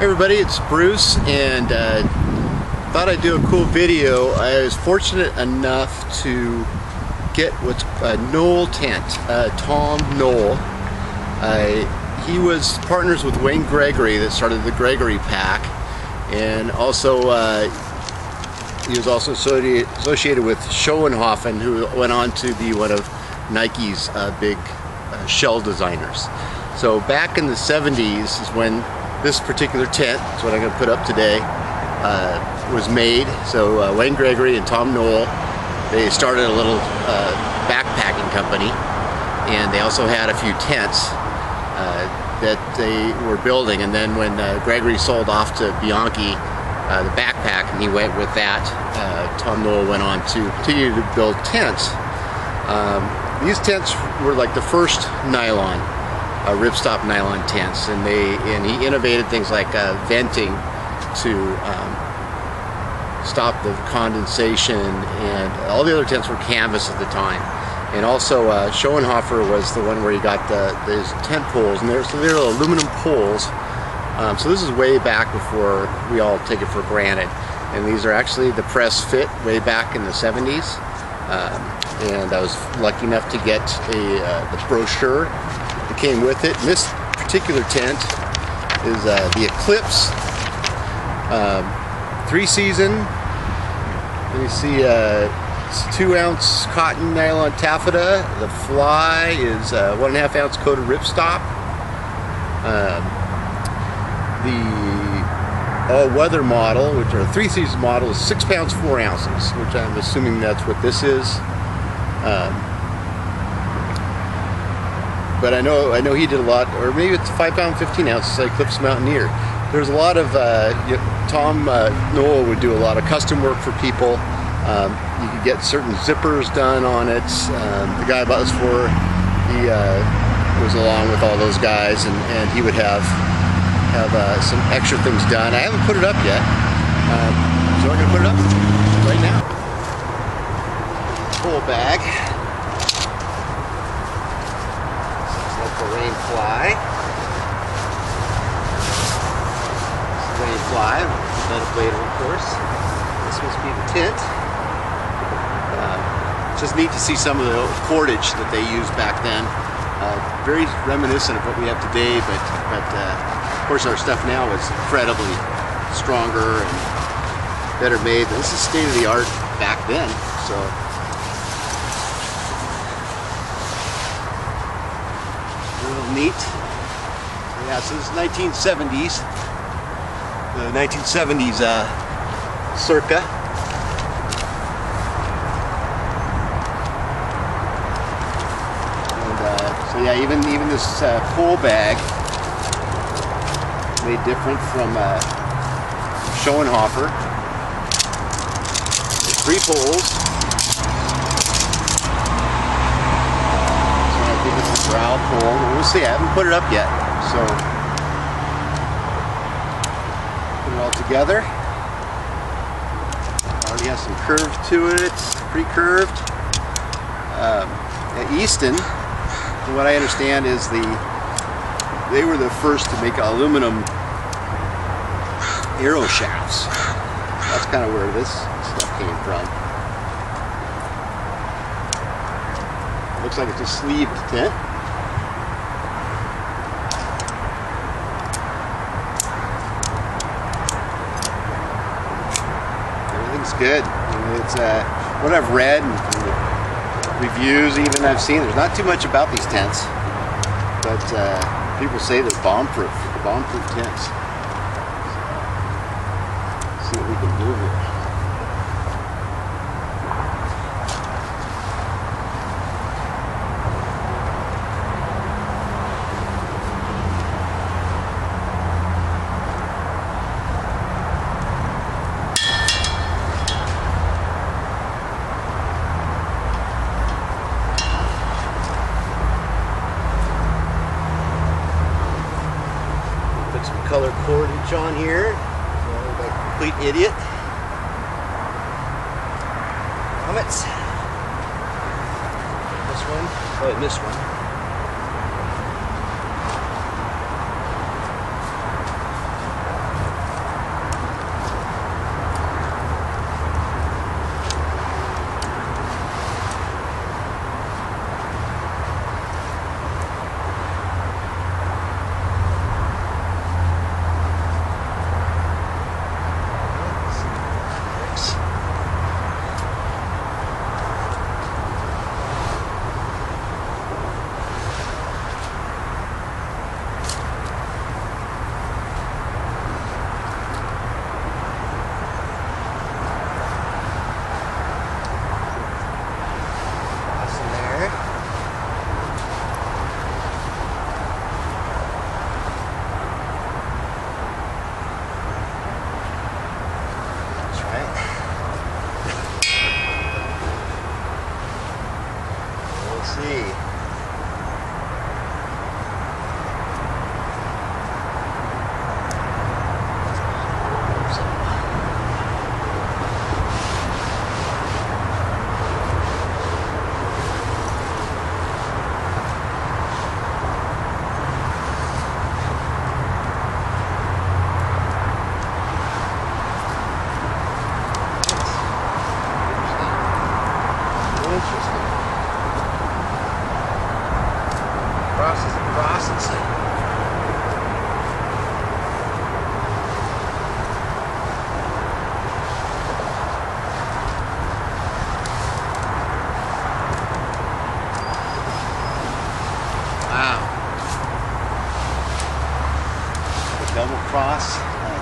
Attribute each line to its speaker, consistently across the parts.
Speaker 1: Everybody, it's Bruce and uh, thought I'd do a cool video. I was fortunate enough to get what's a Noall tent, uh, Tom Noall. Uh, he was partners with Wayne Gregory that started the Gregory Pack and also uh, he was also associated with Schoenhofen who went on to be one of Nike's uh, big uh, shell designers. So back in the 70s is when this particular tent, that's what I'm going to put up today, uh, was made. So uh, Wayne Gregory and Tom Noall, they started a little uh, backpacking company and they also had a few tents uh, that they were building and then when uh, Gregory sold off to Bianchi uh, the backpack and he went with that, Tom Noall went on to continue to build tents. Um, these tents were like the first nylon uh, ripstop nylon tents, and they and he innovated things like uh, venting to um, stop the condensation, and all the other tents were canvas at the time. And also, uh, Schoenhofer was the one where he got the those tent poles, and they're so they're aluminum poles. Um, so this is way back before we all take it for granted. And these are actually the press fit way back in the 70s. Um, and I was lucky enough to get a uh, the brochure came with it. And this particular tent is uh, the Eclipse um, three season. Let me see, uh, two ounce cotton nylon taffeta. The fly is uh, one and a half ounce coated ripstop. Um, the all-weather model, which are three season model, is six pounds four ounces, which I'm assuming that's what this is. Um, but I know I know he did a lot, or maybe it's five pound, 15 ounces, like Eclipse Mountaineer. There's a lot of uh, you Tom uh, Noall would do a lot of custom work for people. Um, you could get certain zippers done on it. Um, the guy I bought this for, he uh, was along with all those guys, and, and he would have have uh, some extra things done. I haven't put it up yet, um, so we're gonna put it up right now. Full bag. Rain fly. Rain fly, ventilator of course. This must be the tent. Uh, just neat to see some of the cordage that they used back then. Uh, very reminiscent of what we have today, but, but uh, of course our stuff now is incredibly stronger and better made. This is state of the art back then, so neat. Yeah, so this is 1970s. The 1970s uh, circa. And uh, so yeah, even even this uh, bag made different from uh, Schoenhofer. Three poles. Brow pole. We'll see. I haven't put it up yet. So put it all together. Already has some curve to it, It's pre-curved. Um, at Easton, what I understand, is the they were the first to make aluminum arrow shafts. That's kind of where this stuff came from. Looks like it's a sleeved tent. Good. It's uh, what I've read and reviews, even I've seen. There's not too much about these tents, but uh, people say they're bomb-proof. Bomb-proof tents. see what we can do here. color cordage on here. So like a complete idiot. Helmets. This one. Oh, I missed one.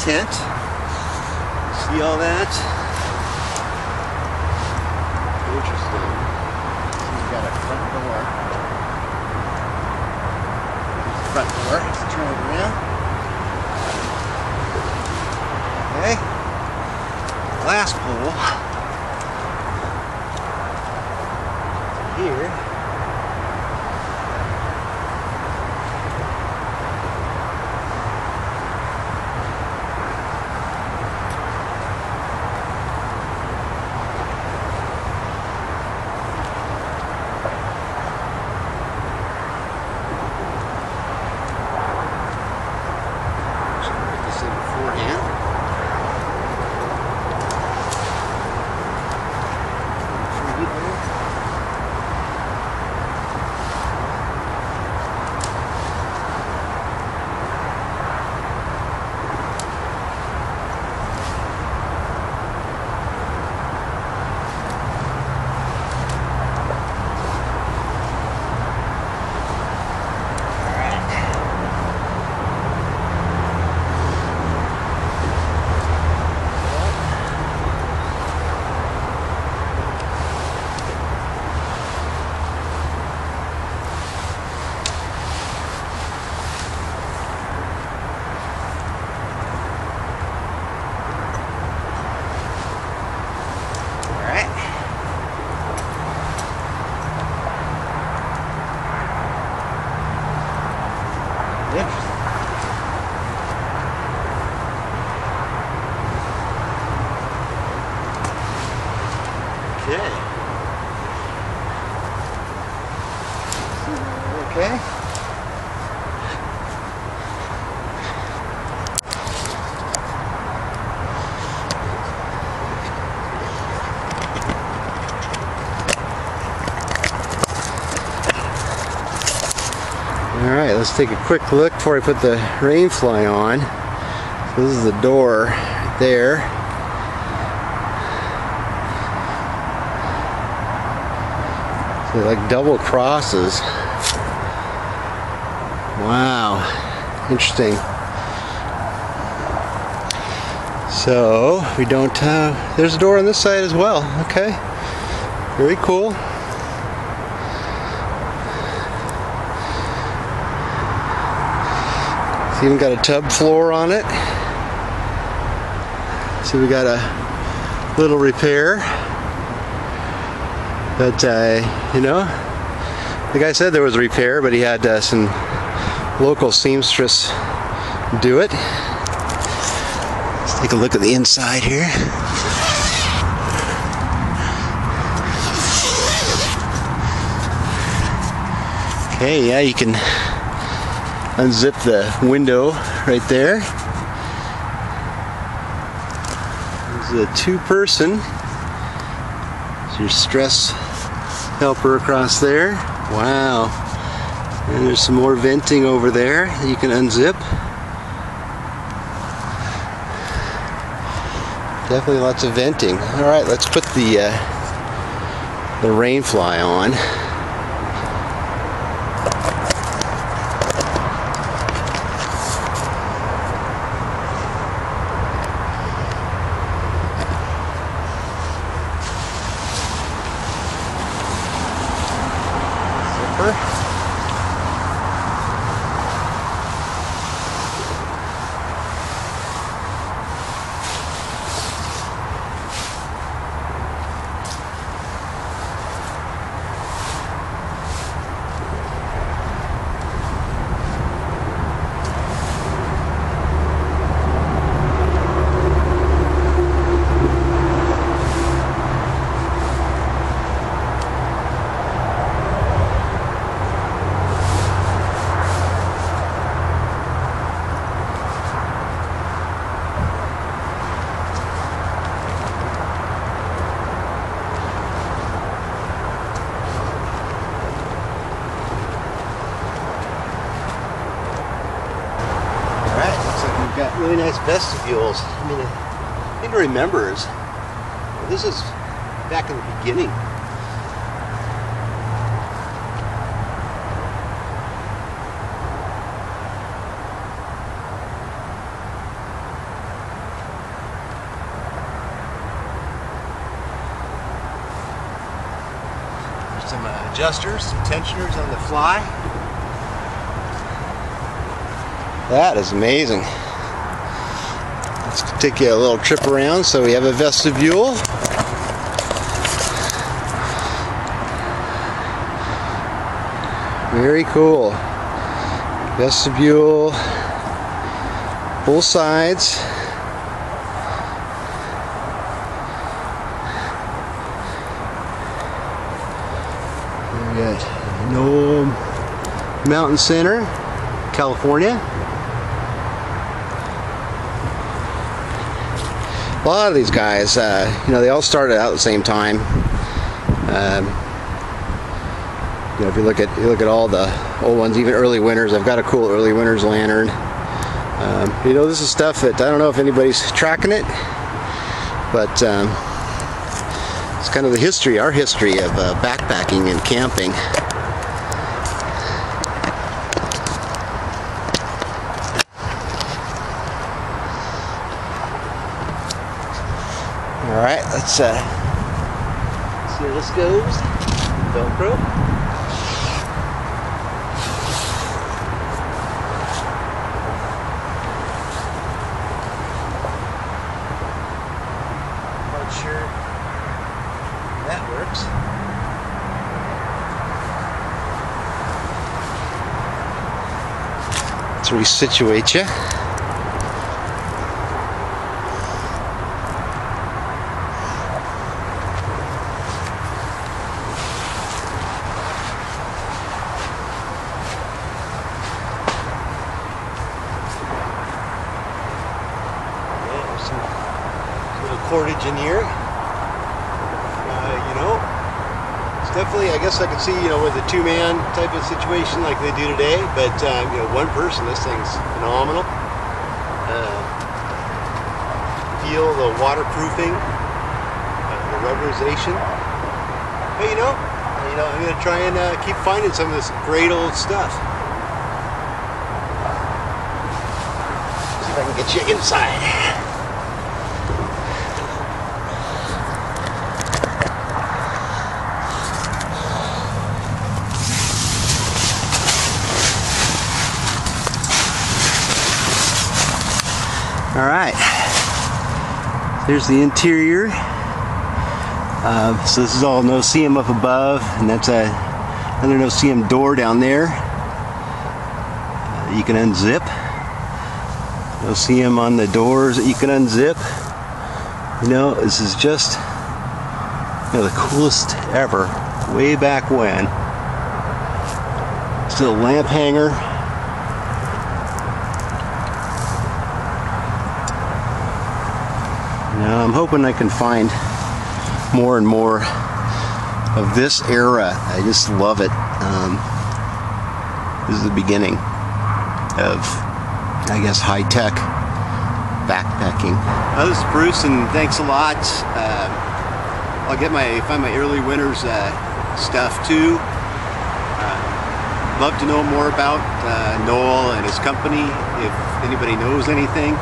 Speaker 1: Tent. See all that? Interesting. We've got a front door. Front door. Let's turn it around. Okay. Glass pole. Here. Okay. All right, let's take a quick look before I put the rainfly on. So this is the door there. So like double crosses. Wow, interesting. So we don't have, there's a door on this side as well. Okay, very cool. It's even got a tub floor on it. So we got a little repair. But, uh, you know, the guy said there was a repair, but he had uh, some local seamstress do it. Let's take a look at the inside here. Okay, yeah, you can unzip the window right there. There's a two-person. Your stress helper across there. Wow. And there's some more venting over there that you can unzip. Definitely lots of venting. All right, let's put the uh, the rain fly on. really nice vestibules. I mean, the thing to remember is this is back in the beginning. some uh, adjusters, some tensioners on the fly. That is amazing. Let's take you a little trip around so we have a vestibule. Very cool. Vestibule, both sides. We got Noall Mountain Center, California. A lot of these guys, uh, you know, they all started out at the same time. Um, you know, if you look at you look at all the old ones, even Early Winters, I've got a cool Early Winters lantern. Um, you know, this is stuff that I don't know if anybody's tracking it, but um, it's kind of the history, our history of uh, backpacking and camping. All right, let's uh, see how this goes. Velcro. Not sure that works. Let's resituate you. Yeah, there's some little cordage in here. Uh, you know, definitely, I guess I could see, you know, with a two-man type of situation like they do today, but, uh, you know, one person, this thing's phenomenal. Uh, feel the waterproofing, uh, the rubberization. But, you know, you know, I'm going to try and uh, keep finding some of this great old stuff. See if I can get you inside. All right. There's the interior. Um, so this is all no-see-um up above, and that's a, another no-see-um door down there. Uh, you can unzip. No-see-um on the doors that you can unzip. You know, this is just you know, the coolest ever. Way back when. Still lamp hanger. I'm hoping I can find more and more of this era. I just love it. Um, this is the beginning of, I guess, high tech backpacking. This is Bruce, and thanks a lot. Uh, I'll get my find my Early Winters uh, stuff too. Uh, love to know more about uh, Noall and his company. If anybody knows anything,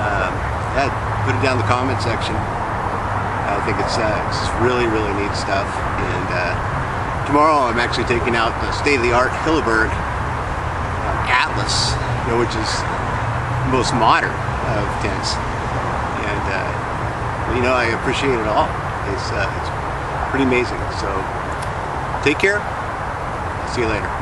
Speaker 1: um, yeah, put it down in the comment section. I think it's, uh, it's really, really neat stuff. And uh, tomorrow I'm actually taking out the state-of-the-art Hilleberg uh, Atlas, you know, which is the most modern of tents. And, uh, you know, I appreciate it all. It's, uh, it's pretty amazing. So take care. See you later.